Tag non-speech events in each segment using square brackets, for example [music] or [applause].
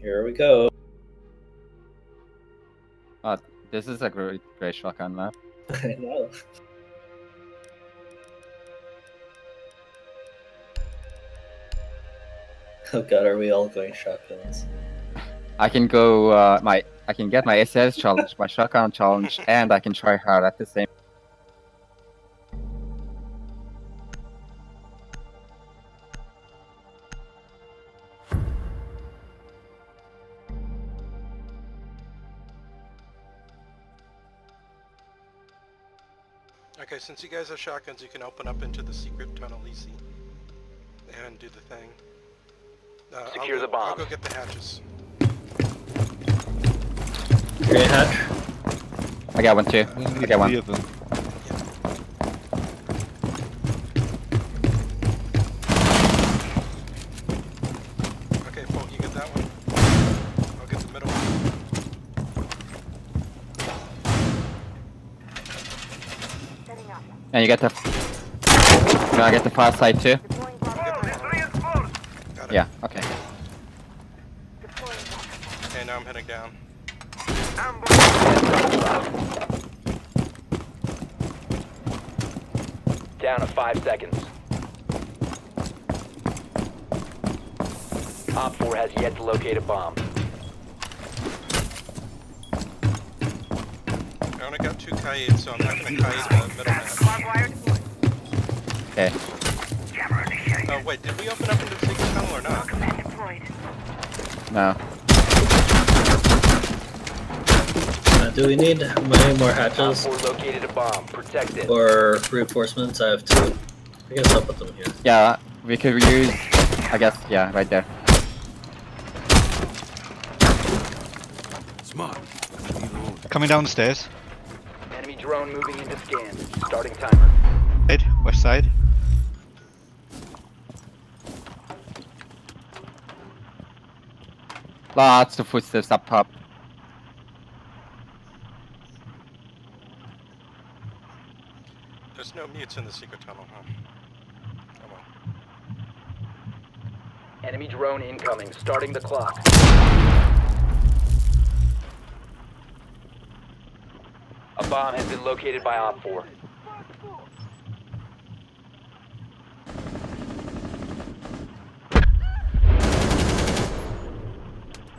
Here we go. This is a great, great shotgun map. [laughs] I know. [laughs] Oh god, are we all going shotguns? [laughs] I can go uh, my I can get my SS challenge, my shotgun challenge, and I can try hard at the same. Okay, since you guys have shotguns, you can open up into the secret tunnel easy. And do the thing. Uh, I'll Secure go- the bomb. I'll go get the hatches. Grey hatch? I got one too. I got one. three of them. Okay, Folk, you get that one. I'll get the middle one. And you get the. Can I get the far side too? Get the middle. Got it. Yeah. Okay. Okay, now I'm heading down. Down to five seconds. Op 4 has yet to locate a bomb. I only got two Kaids, so I'm not gonna Kaid the middle match. Okay. Oh, wait, did we open up into the secret tunnel or not? No. Uh, do we need many more Op hatches 4 located a bomb. Protect it. or reinforcements? I have two. I guess I'll put them here. Yeah, we could use. I guess. Yeah, right there. Smart. Coming down the stairs. Enemy drone moving into scan. Starting timer. Right, west side. Lots of footsteps up top. There's no mutes in the secret tunnel, huh? Come on. Enemy drone incoming. Starting the clock. A bomb has been located by Op 4.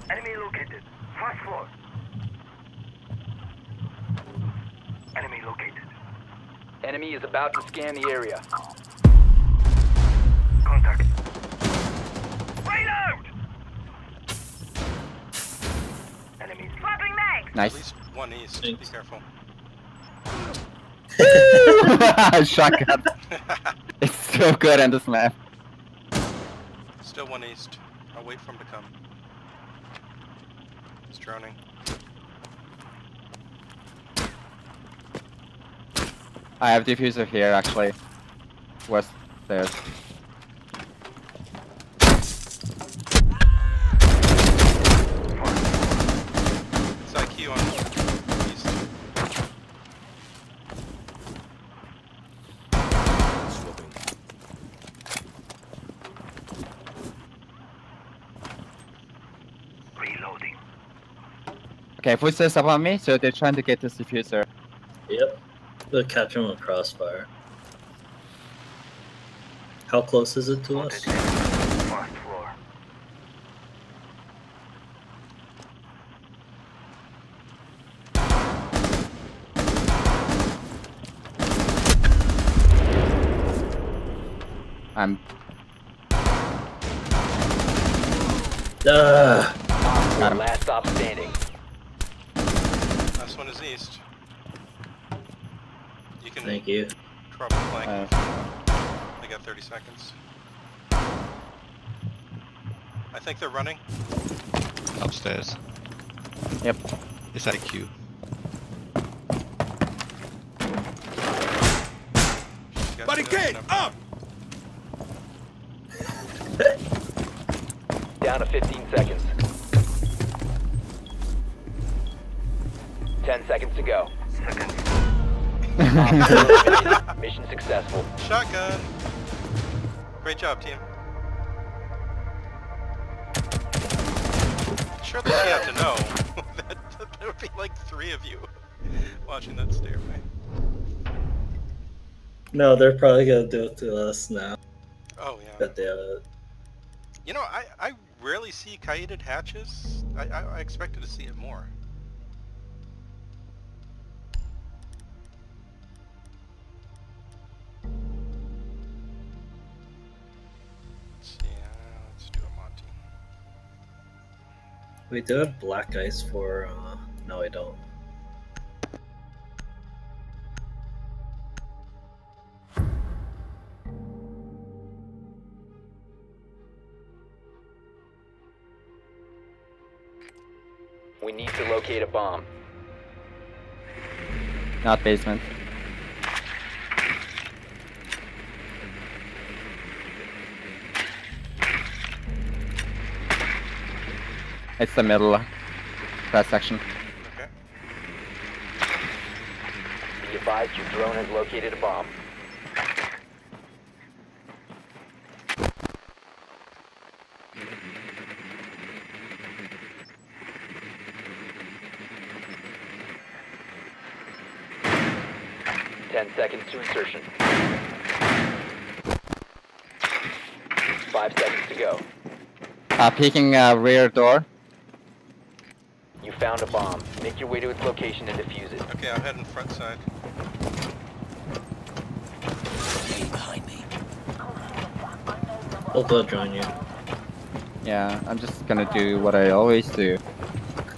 Enemy located. Fast floor. Enemy located. Enemy is about to scan the area. Contact. Reload! Enemy swapping mag! At Nice. least one east. Thanks. Be careful. [laughs] Shotgun. [laughs] It's so good on this map. Still one east. I'll wait for him to come. He's droning. I have defuser here actually. West stairs. It's IQ on east. Reloading. Okay, footsteps up on me, so they're trying to get this defuser. Yep. They'll catch him with crossfire. How close is it to us? I'm. Ah, Got him. Last stop standing. Last one is east. You can thank you. drop a flank. Uh, They got 30 seconds. I think they're running. Upstairs. Yep. It's IQ. Barricade up! [laughs] Down to 15 seconds. 10 seconds to go. Seconds. Op 4 eliminated. Mission successful. Shotgun! Great job, team. Surely she had to know. [laughs] that, there would be like three of you watching that stairway. No, they're probably gonna do it to us now. Oh yeah. But they uh, You know, I, I rarely see kited hatches. I, I, I expected to see it more. We do I have black ice for. Uh, no, I don't. We need to locate a bomb. Not basement. It's the middle cross section. Okay. Be advised your drone has located a bomb. Ten seconds to insertion. Five seconds to go. Uh, peeking uh, rear door. You found a bomb. Make your way to its location and defuse it. Okay, I'm heading front side. Both will join you. Yeah, I'm just gonna do what I always do.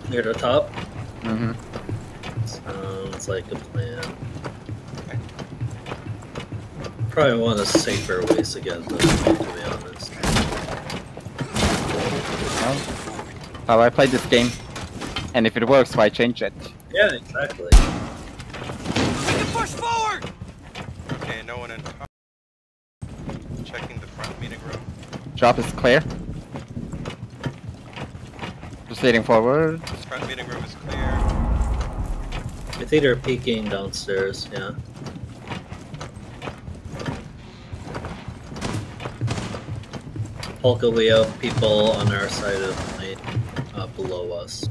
Near the top. Mm hmm Sounds like a plan. Probably one of the safer ways to get them, to be honest. Well, how I played this game, and if it works, why change it? Yeah, exactly. We can push forward! Okay, no one in top. Checking the front meeting room. Drop is clear. Just leading forward. Front meeting room is clear. I think they're peeking downstairs, yeah. Polka, we have people on our side of the lane, uh, below us.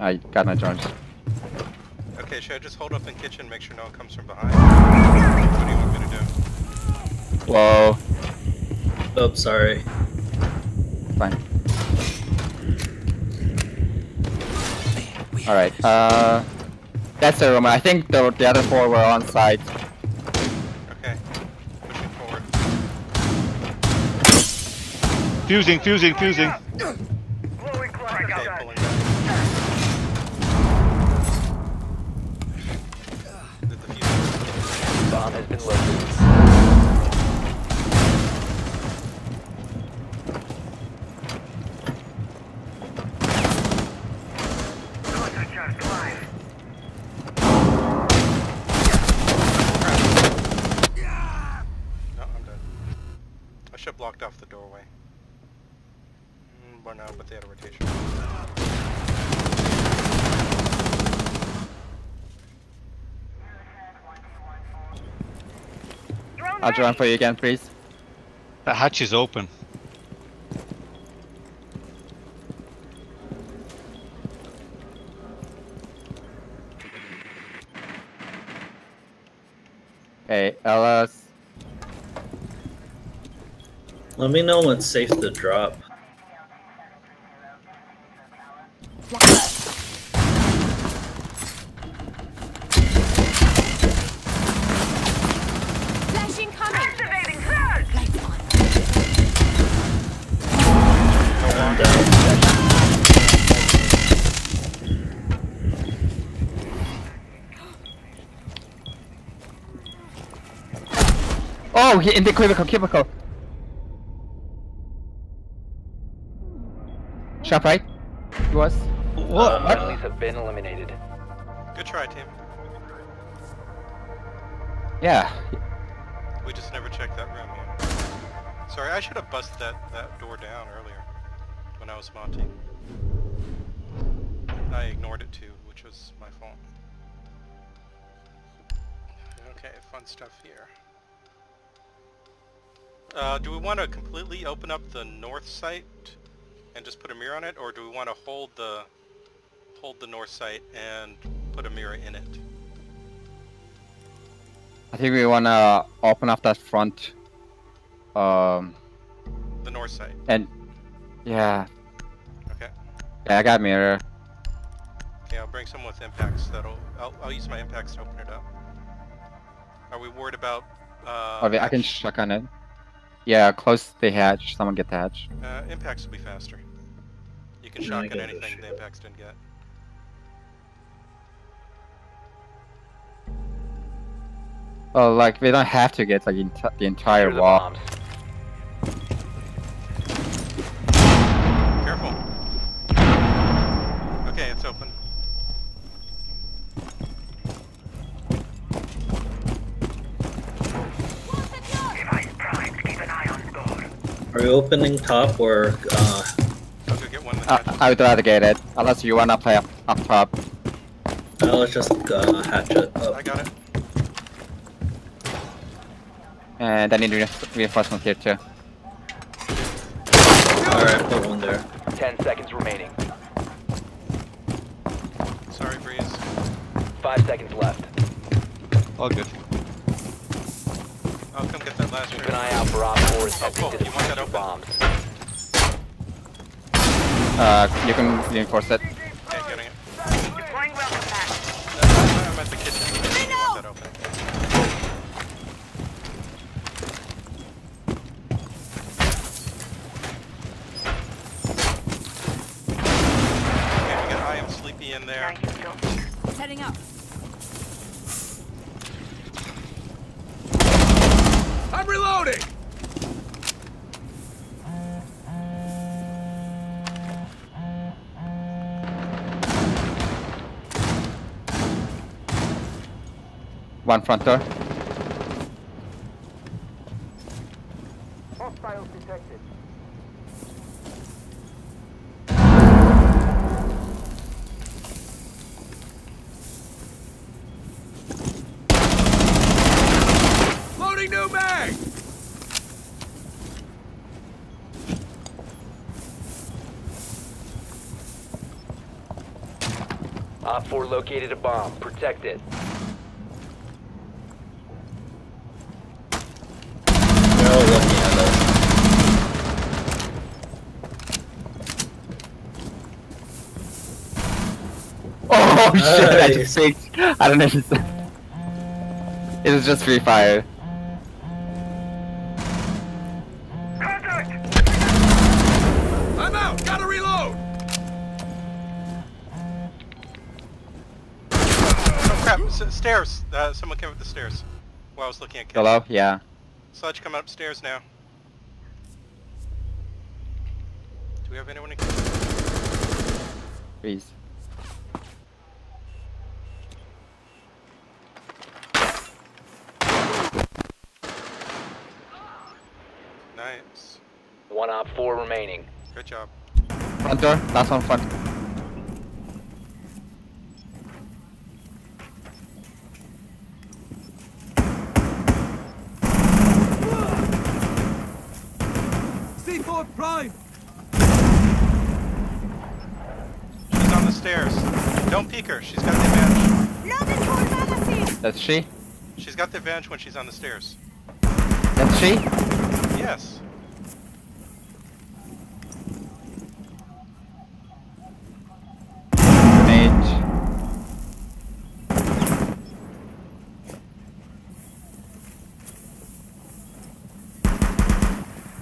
I got my drones. Okay, should I just hold up in kitchen, make sure no one comes from behind? What do you want me to do? Whoa, Oh, sorry. fine. Alright, uh... That's the room. I think the, the other four were on site. Okay. Pushing forward. Fusing, fusing, fusing. I'll join ready. for you again, please. The hatch is open. Hey, LS. Let me know when it's safe to drop. Oh, in the cubicle, cubicle. Sharp right? He was. Uh, Friendlies have been eliminated. Good try, team. Yeah. We just never checked that room yet. Sorry, I should have busted that, that door down earlier when I was mounting. I ignored it too, which was my fault. Okay, fun stuff here. Uh, do we want to completely open up the north site and just put a mirror on it, or do we want to hold the hold the north site and put a mirror in it? I think we wanna open up that front. Um, The north site. and yeah, Okay. yeah, I got mirror. Okay, I'll bring some with impacts. That'll. I'll, I'll use my impacts to open it up. Are we worried about? Uh, Okay, I can hatch? shotgun it. Yeah, close the hatch. Someone get the hatch. Uh, impacts will be faster. You can Yeah, I shotgun anything shit. the impacts didn't get. Well, like we don't have to get like enti- the entire the wall. bombs. Are you opening top or uh, I'll go get one in the I, would rather get it, unless you wanna play up, up top. uh, let's just uh, hatch it I got it. And I need reinf- reinforcements here too. Alright, put one there. Ten seconds remaining. Sorry, Breeze. Five seconds left. All good. I'll come get that last Keep an eye out for Op 4 Oh, cool. to You want that defuse your open? bombs. Uh, you can reinforce it. Okay, getting it. Deploying welcome mat. Uh, I'm at the kitchen. One front door. Loading new mag! Op 4 located a bomb. Protect it. They're all looking at us. Oh [laughs] shit! I just faked. I don't know if it's. It was just free fire. Contact! I'm out! Gotta reload! Oh crap! S- stairs. Uh, someone came up the stairs. While I was looking at kitchen. Hello? Yeah. Sledge coming upstairs now. Do we have anyone in Please. Nice. One Op 4 remaining. Good job. Front door. Last one front. C4 prime! She's on the stairs. Don't peek her. She's got the advantage. That's she. She's got the advantage when she's on the stairs. That's she. Yes. Mage.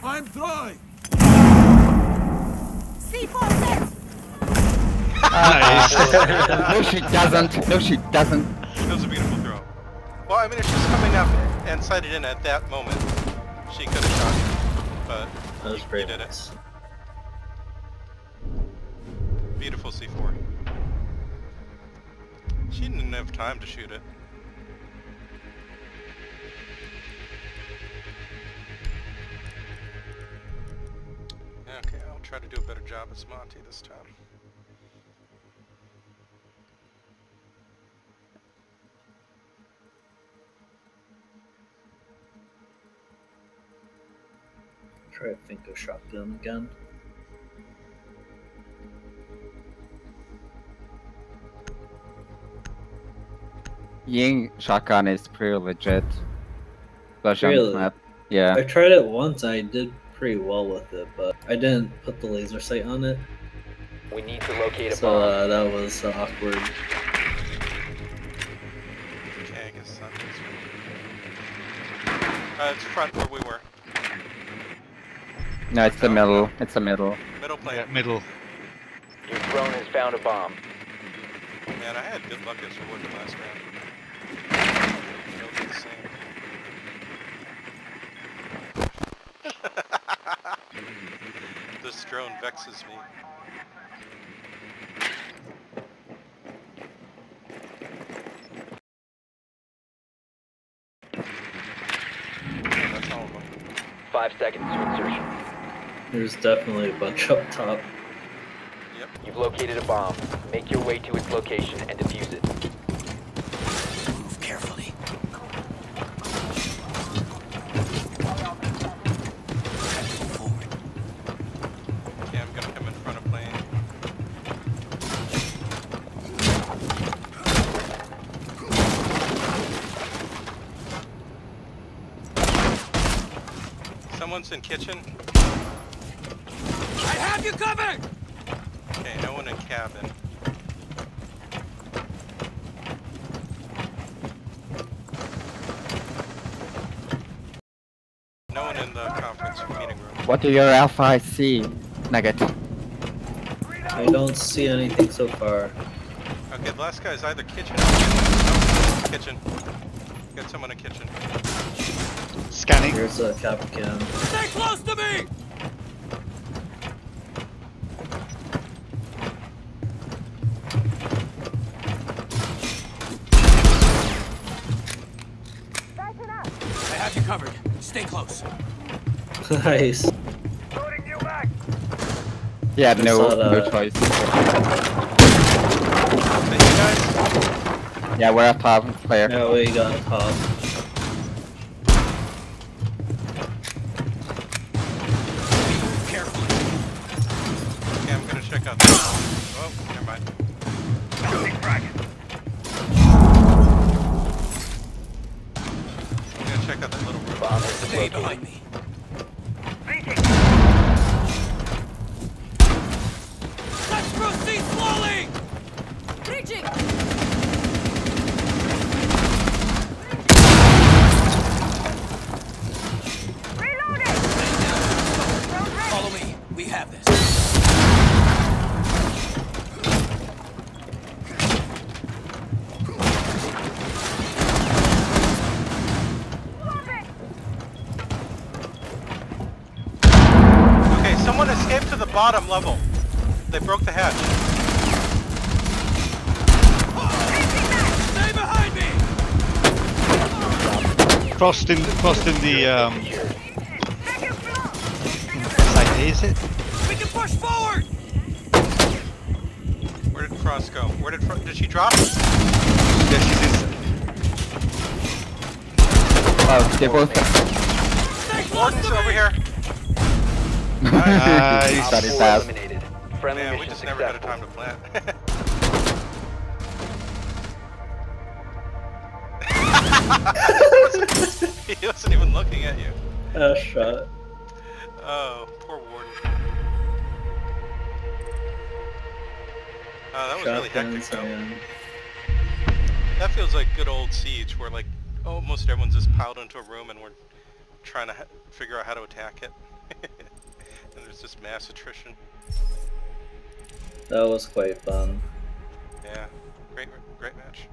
I'm dry! Nice. [laughs] no, she doesn't. No, she doesn't. That was a beautiful throw. Well, I mean, if she's coming up and sighted in at that moment, she could have shot you. But That was you pretty did it. nice. Beautiful C4. She didn't have time to shoot it. Okay, I'll try to do a better job as Monty this time. Try a finger shotgun again. Ying shotgun is pretty legit. Especially Really? this map. Yeah. I tried it once. I did pretty well with it, but I didn't put the laser sight on it, We need to locate a so bomb. uh, that was uh, awkward. Okay, I guess that is... Uh, it's front where we were. No, it's the middle. It's the middle. Middle Yeah, middle. Your drone has found a bomb. Man, I had good luck as we worked last round. It'll be the same. this drone vexes me. Yeah, that's all of them. Five seconds to insertion. There's definitely a bunch up top. Yep. You've located a bomb. Make your way to its location and defuse it. Move carefully. Okay, I'm gonna come in front of plane. Someone's in kitchen. I have you covered! Okay, no one in cabin. No one in the conference meeting room. What do your Alpha eyes see? Nugget. I don't see anything so far. Okay, the last guy is either kitchen or kitchen. No, kitchen. Got someone in kitchen. Scanning. Here's a cap can. Stay close to me! Stay nice. Loading you back. He had I no, no that. choice. Is that you guys? Yeah, we're up top. Player. Now we got top. Carefully. Okay, I'm gonna check out. Oh, never mind. Stay behind me. Bottom level. They broke the hatch. Stay behind me! Crossed in, crossed in the um, side A, is it? We can push forward! Where did Cross go? Where did Fro- did she drop? Yeah, she's in. Oh, they both. Stay close Morton's to me! over here. Nice. That is Four fast. eliminated. Friendly Man, we mission just never had a time to plant. [laughs] he wasn't even looking at you. Ah, a shot. Oh, poor Warden. Oh, that was really hectic though. and That feels like good old Siege, where like almost everyone's just piled into a room and we're trying to ha- figure out how to attack it. [laughs] and there's just mass attrition. that was quite fun. Yeah, great, great match.